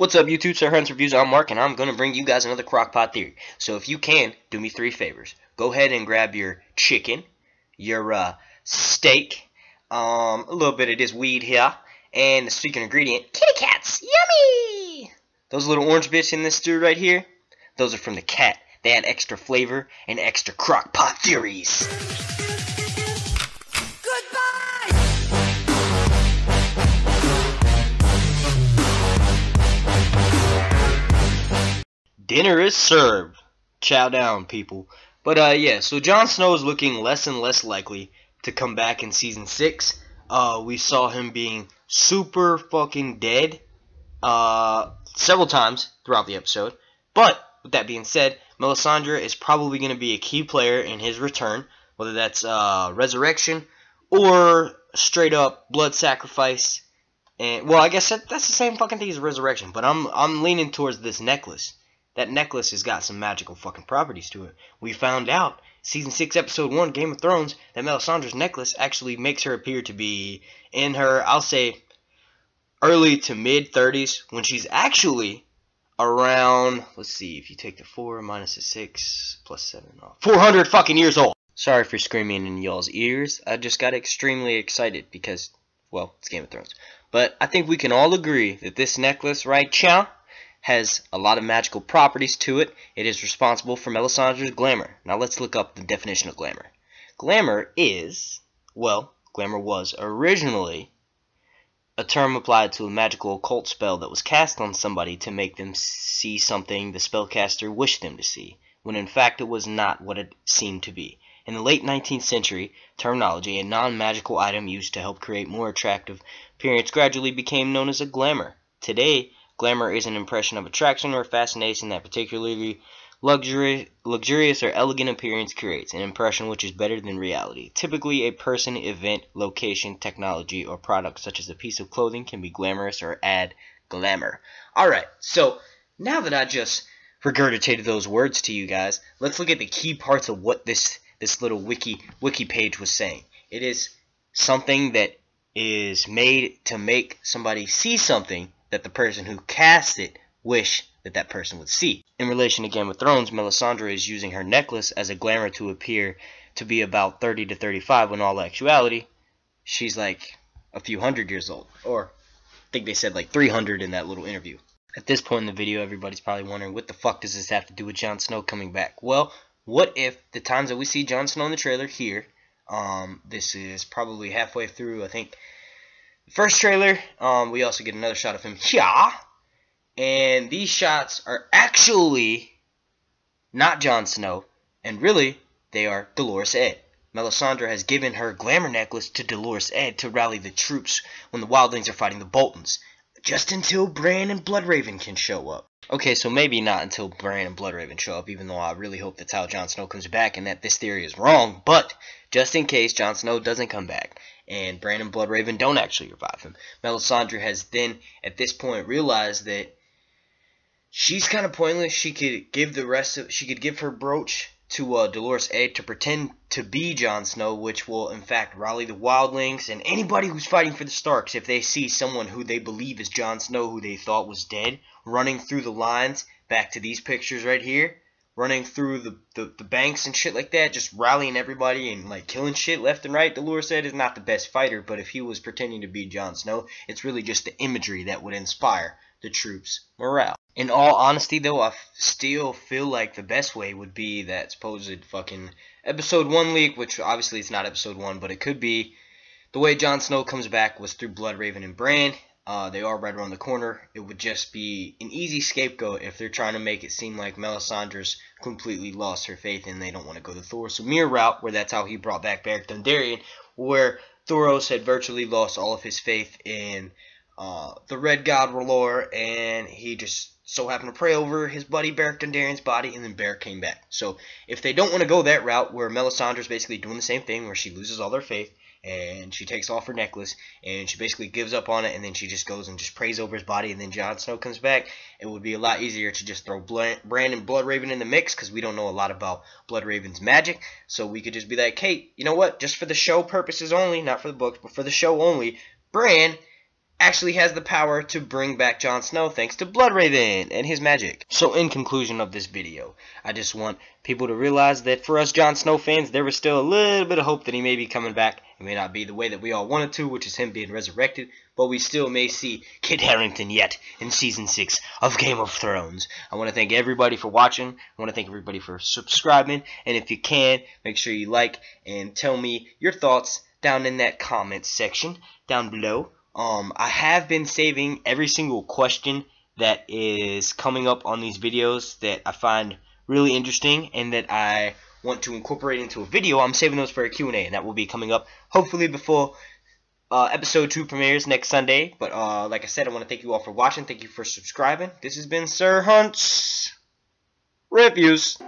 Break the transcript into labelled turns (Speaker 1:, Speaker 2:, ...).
Speaker 1: What's up, YouTube? Ser Hunts Reviews. I'm Mark, and I'm going to bring you guys another crockpot theory. So if you can, do me three favors. Go ahead and grab your chicken, your uh, steak, um, a little bit of this weed here, and the secret ingredient, kitty cats. Yummy! Those little orange bits in this stew right here, those are from the cat. They add extra flavor and extra crockpot theories. Dinner is served. Chow down, people. But uh, yeah, so Jon Snow is looking less and less likely to come back in season six. Uh, we saw him being super fucking dead uh, several times throughout the episode. But with that being said, Melisandre is probably going to be a key player in his return, whether that's uh, resurrection or straight up blood sacrifice. And well, I guess that, that's the same fucking thing as resurrection, but I'm I'm leaning towards this necklace that necklace has got some magical fucking properties to it. We found out season 6 episode 1 Game of Thrones that Melisandre's necklace actually makes her appear to be in her I'll say early to mid 30s when she's actually around let's see if you take the 4 minus the 6 plus 7 off 400 fucking years old. Sorry for screaming in y'all's ears. I just got extremely excited because well, it's Game of Thrones. But I think we can all agree that this necklace right now has a lot of magical properties to it. It is responsible for Melisandre's glamour. Now let's look up the definition of glamour. Glamour is, well, glamour was originally a term applied to a magical occult spell that was cast on somebody to make them see something the spellcaster wished them to see, when in fact it was not what it seemed to be. In the late 19th century, terminology, a non-magical item used to help create more attractive appearance gradually became known as a glamour. Today, Glamour is an impression of attraction or fascination that particularly luxurious or elegant appearance creates, an impression which is better than reality. Typically, a person, event, location, technology, or product such as a piece of clothing can be glamorous or add glamour. Alright, so now that I just regurgitated those words to you guys, let's look at the key parts of what this this little wiki wiki page was saying. It is something that is made to make somebody see something that the person who cast it wish that that person would see. In relation to Game of Thrones, Melisandre is using her necklace as a glamour to appear to be about 30 to 35 when all actuality she's like a few hundred years old or I think they said like 300 in that little interview. At this point in the video everybody's probably wondering what the fuck does this have to do with Jon Snow coming back? Well, what if the times that we see Jon Snow in the trailer here um, this is probably halfway through I think First trailer, um, we also get another shot of him here. And these shots are actually not Jon Snow. And really, they are Dolorous Edd. Melisandre has given her glamour necklace to Dolorous Edd to rally the troops when the Wildlings are fighting the Boltons. Just until Bran and Bloodraven can show up. Okay, so maybe not until Bran and Bloodraven show up, even though I really hope that's how Jon Snow comes back and that this theory is wrong. But, just in case Jon Snow doesn't come back, and Bran and Bloodraven don't actually revive him. Melisandre has then, at this point, realized that she's kind of pointless. She could give the rest of, she could give her brooch to uh, Dolorous Edd to pretend to be Jon Snow, which will in fact rally the Wildlings and anybody who's fighting for the Starks. If they see someone who they believe is Jon Snow, who they thought was dead, running through the lines, back to these pictures right here, running through the, the, the, banks and shit like that, just rallying everybody and like killing shit left and right. Dolorous Edd is not the best fighter, but if he was pretending to be Jon Snow, it's really just the imagery that would inspire the troops' morale. In all honesty, though, I still feel like the best way would be that supposed fucking episode one leak, which obviously it's not episode one, but it could be. The way Jon Snow comes back was through Bloodraven and Bran. Uh, they are right around the corner. It would just be an easy scapegoat if they're trying to make it seem like Melisandre's completely lost her faith and they don't want to go the Thor Mir route, where that's how he brought back Beric Dondarrion, where Thoros had virtually lost all of his faith in uh, the Red God R'hllor, and he just so happened to pray over his buddy Beric Dondarrion's body, and then Beric came back. So if they don't want to go that route, where Melisandre's basically doing the same thing, where she loses all her faith, and she takes off her necklace and she basically gives up on it and then she just goes and just prays over his body and then Jon Snow comes back. It would be a lot easier to just throw Bran and Bloodraven in the mix because we don't know a lot about Bloodraven's magic. So we could just be like, hey, you know what? Just for the show purposes only, not for the books, but for the show only, Bran actually has the power to bring back Jon Snow thanks to Bloodraven and his magic. So in conclusion of this video, I just want people to realize that for us Jon Snow fans, there was still a little bit of hope that he may be coming back. It may not be the way that we all wanted to, which is him being resurrected, but we still may see Kit Harington yet in Season 6 of Game of Thrones. I want to thank everybody for watching. I want to thank everybody for subscribing, and if you can, make sure you like and tell me your thoughts down in that comment section down below. Um, I have been saving every single question that is coming up on these videos that I find really interesting and that I want to incorporate into a video. I'm saving those for a Q&A, and that will be coming up hopefully before uh, episode 2 premieres next Sunday. But uh, like I said, I want to thank you all for watching. Thank you for subscribing. This has been Ser Hunts Reviews.